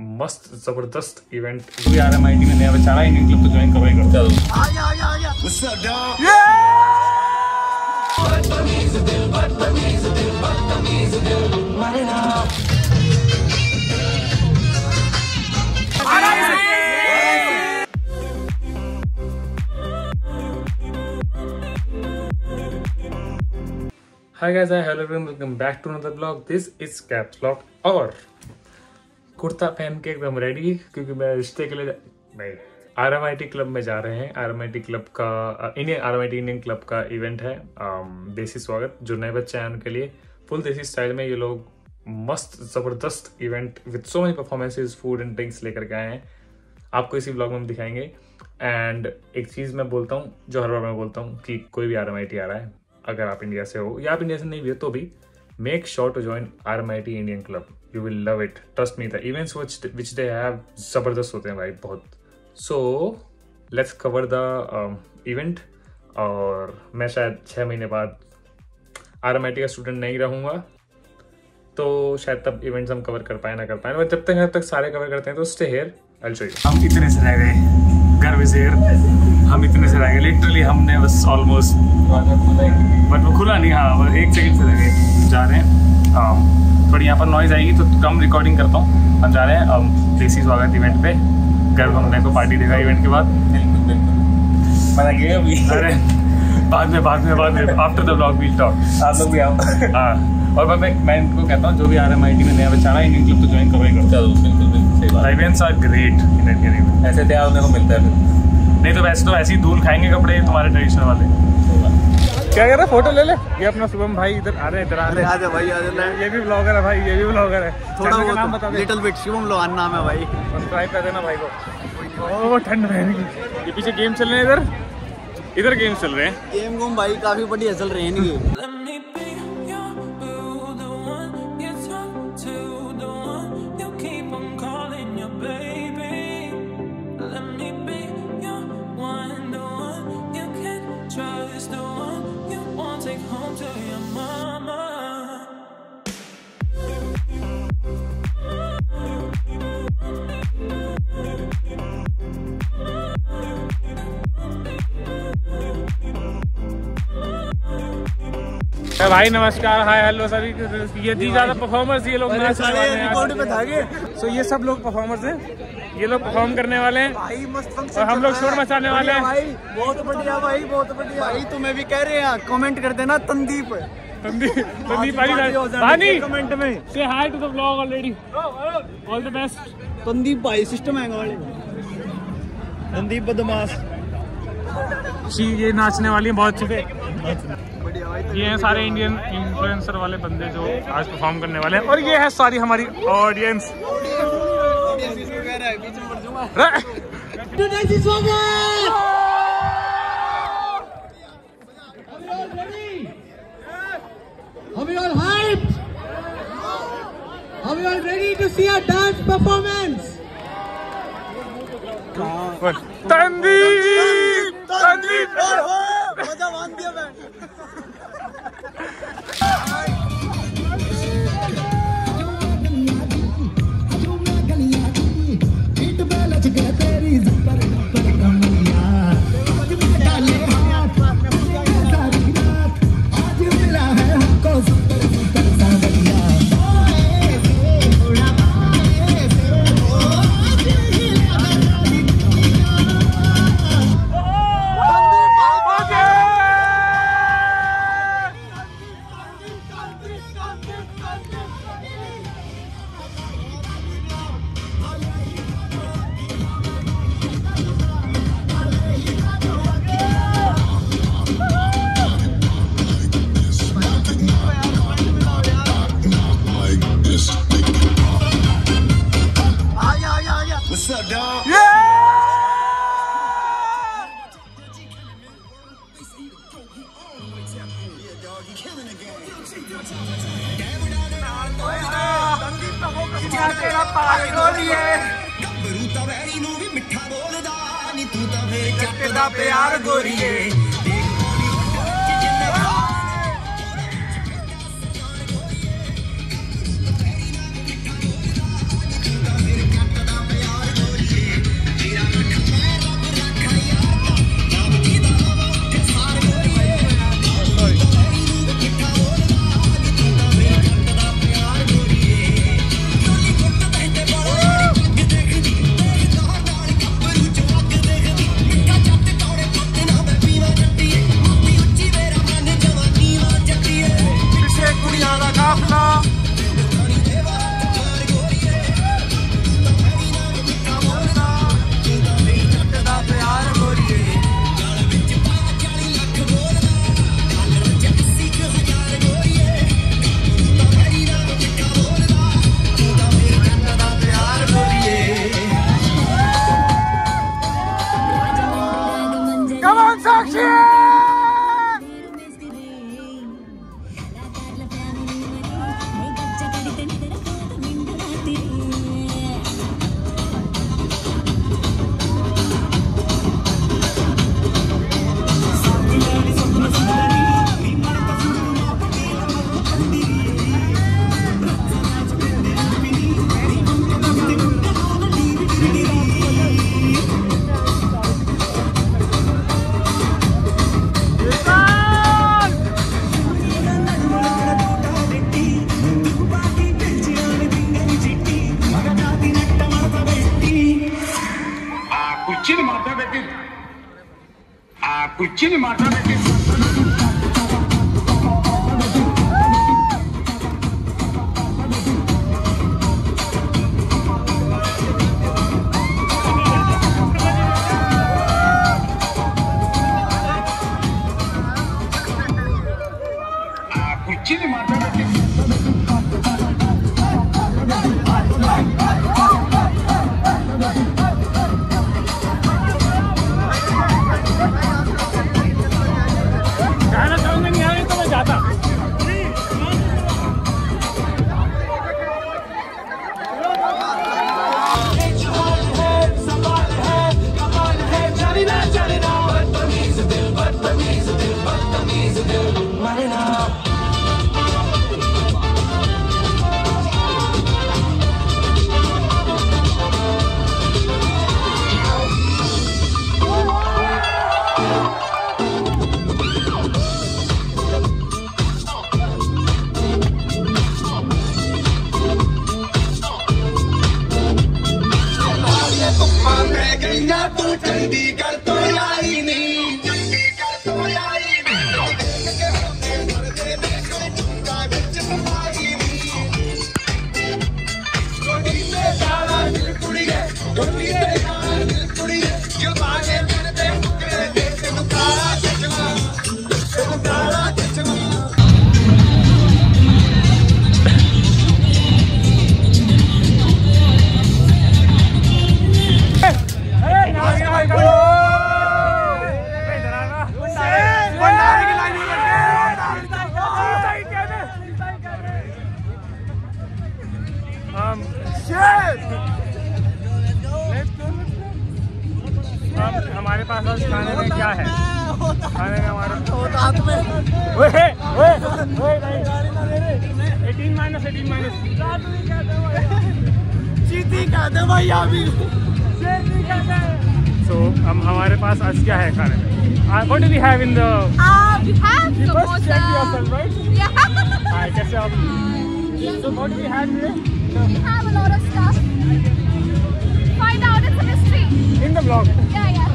मस्त ज़बरदस्त इवेंट भी आ रहा है माइटी में नया बेचारा इंडियन क्लब तो ज्वाइन करवाई करता hi guys hello everyone welcome back to another blog this is Caps blog और कुर्ता पहन के एकदम रेडी क्योंकि मैं रिश्ते के लिए नहीं R M I T club में जा रहे हैं। R M I T club का Indian R M I T Indian club का इवेंट है देसी स्वागत, जो नए बच्चे हैं उनके लिए। फुल देसी स्टाइल में ये लोग मस्त, ज़बरदस्त event with so many performances food and drinks लेकर के आए हैं। आपको इसी ब्लॉग में हम दिखाएँगे। एंड एक चीज़ मैं बोलता हूँ, जो हर बार मैं बोलता हूँ कि कोई भी आर एम आई टी आ रहा है, अगर आप इंडिया से हो, या आप इंडिया से नहीं भी हो तो भी make sure to join R M I T Indian club you will love it trust me the events which which they have ज़बरदस्त होते हैं भाई बहुत सो लेट्स कवर द इवेंट और मैं शायद छः महीने बाद आर एम आई टी का स्टूडेंट नहीं रहूँगा तो शायद तब इवेंट्स हम कवर कर पाए ना कर पाए। बट जब तक जब तक सारे कवर करते हैं तो stay here I show you हम इतने से रह गए। घर में से हम इतने से रह गए। लिटरली हमने बस ऑलमोस्ट बट वो खुला नहीं हाँ बस एक सेकंड से रह गए। जा रहे हैं। Um, थोड़ी यहाँ पर नॉइज़ आएगी तो कम रिकॉर्डिंग करता हूँ। हम जा रहे हैं um, देसी स्वागत इवेंट पे। घर हमने को पार्टी देखा इवेंट के बाद। बिल्कुल बिल्कुल। अभी अरे बाद में बाद में बाद में। After the blog we'll talk आप लोग भी आओ। हाँ। और मैं मैं इनको कहता हूँ जो भी आ रहा है माइटी में नया बेचारा इंडियन क्लब तो ज्वाइन करवाई करता चलो बिल्कुल बिल्कुल सही बात। Events are great in Indian ऐसे तैयार होने को मिलता है नहीं तो वैसे तो ऐसे ही धूल खाएँगे कपड़े तुम्हारे ट्रेडिशनल वाले। क्या कह रहा फ़ोटो ले ले। ये अपना शुभम भाई इधर आ रहे हैं इधर आ रहे हैं। आजा भाई आजा ये भी ब्लॉगर है भाई ये भी ब्लॉगर है। थोड़ा का नाम बता दे। लिटिल बिट शिवम लोहान नाम है भाई। सब्सक्राइब कर देना भाई को। ओ ठंड में ये पीछे गेम चल रहे हैं इधर? इधर गेम चल रहे हैं। गेम गुम भाई काफ़ी बढ़िया चल रहे हैं इनके। तो भाई नमस्कार हाय हेलो सभी ये दी ज़्यादा परफॉर्मर्स ये लोग हैं। सो ये सब लोग परफॉर्मर्स हैं। ये लोग परफॉर्म करने वाले हैं। भाई मस्त फ़ंक्शन और हम लोग शोर मचाने वाले हैं। भाई बहुत बढ़िया भाई बहुत बढ़िया। भाई तुम्हें भी कह रहे हैं कमेंट कर देना तंदीप। संदीप भाई कमेंट में। से hi to the blog already all the best Tandeep भाई सिस्टम है वाले तंदीप बदमाश। ये नाचने वाली हैं बहुत अच्छे भाई ये हैं सारे इंडियन इन्फ्लुएंसर वाले बंदे जो आज परफॉर्म करने वाले हैं। और ये है सारी हमारी ऑडियंस है Are we all hyped? Are we all ready to see a dance performance? तंदीप! तंदीप! मज़ा मान दिया मैं। Ai. चीती भाई अभी सो हम हमारे पास आज क्या है खाने में what do we have in the Uh, we have You first check yourself, right? Yeah. Hi कैसे आप so what do we have today we have a lot of stuff. Find out it's a mystery. In the blog Yeah, yeah.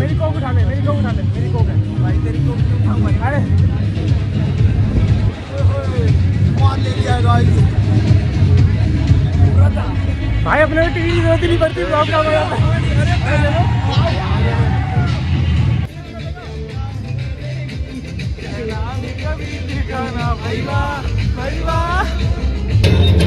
मेरी Coke उठा ले मेरी Coke उठा ले मेरी Coke है भाई तेरी को उठाऊँगा अरे भाई अपने टीवी की ज़रूरत नहीं पड़ती ब्लॉग का बड़ा भाई वाह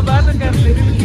बात कर ले।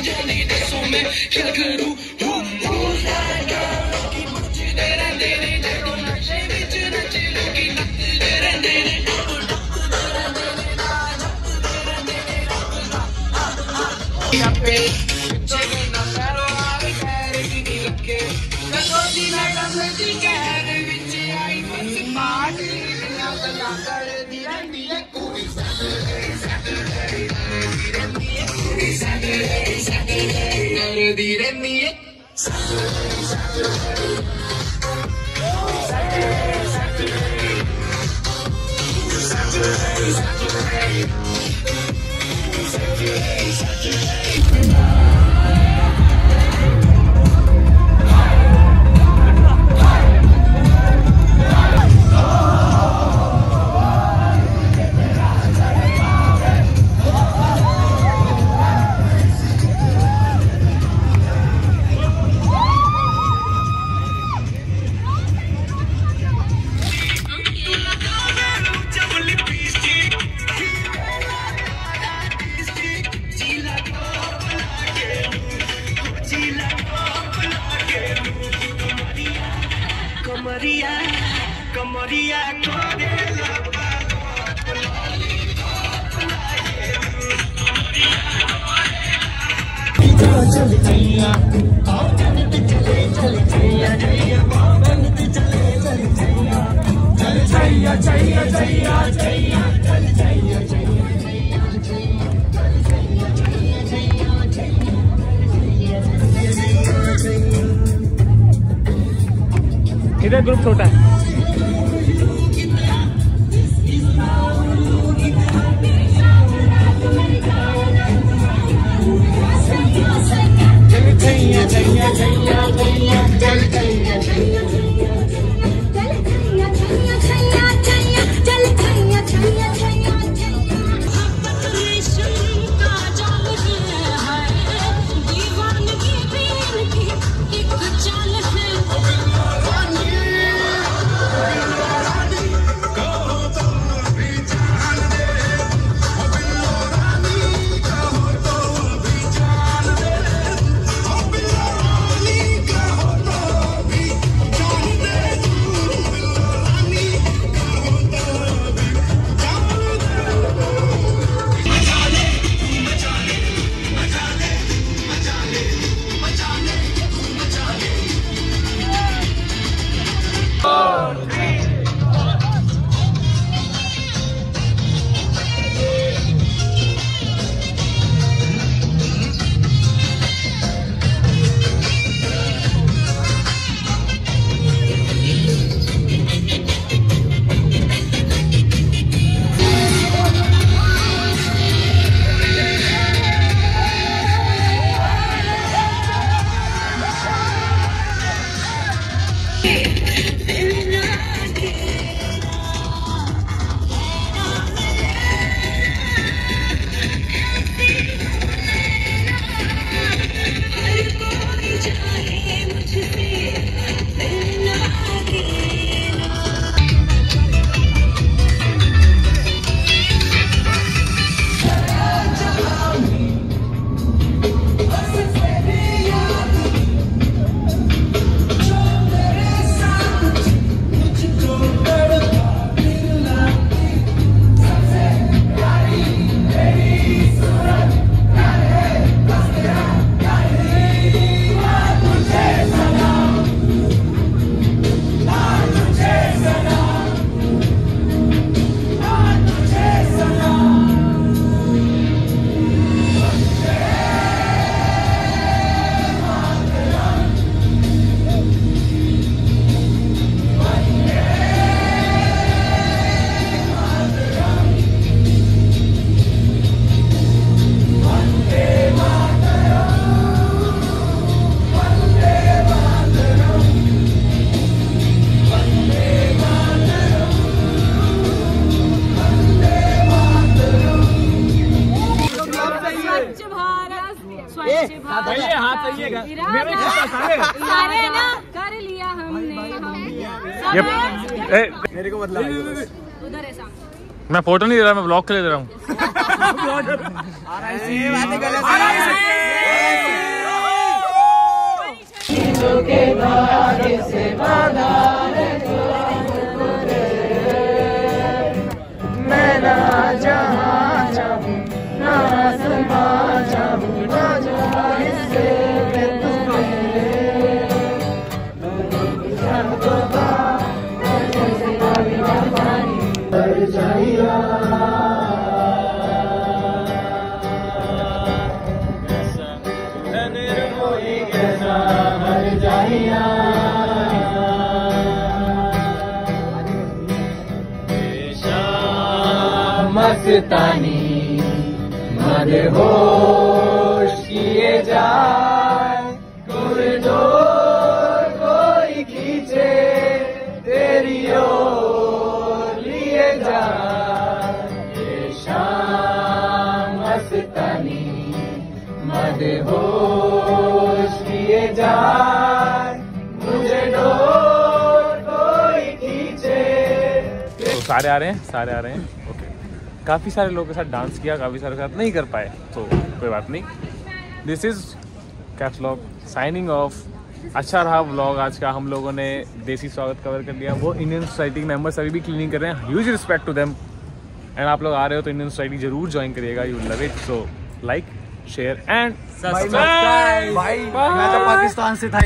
जाने दसो मैं क्या करूँ? değil emniyet. Saturday, Saturday. इधर ग्रुप छोटा है। मैं फ़ोटो नहीं दे रहा मैं ब्लॉग के लिए दे रहा हूँ मस्तानी। मदहोश किए जाए। कोई खींचे। तेरी लिए जाए। शाम मस्तानी। मदहोश किए जाए। तो सारे आ रहे हैं, सारे आ रहे हैं। काफ़ी सारे लोगों के साथ डांस किया काफ़ी सारे के साथ नहीं कर पाए तो कोई बात नहीं। This is Caps vlog signing off अच्छा रहा व्लॉग आज का हम लोगों ने देसी स्वागत कवर कर लिया। वो इंडियन सोसाइटी के मेंबर्स अभी भी क्लीनिंग कर रहे हैं। Huge respect to them and आप लोग आ रहे हो तो इंडियन सोसाइटी ज़रूर ज्वाइन करिएगा। You love it so like share and मैं तो पाकिस्तान से था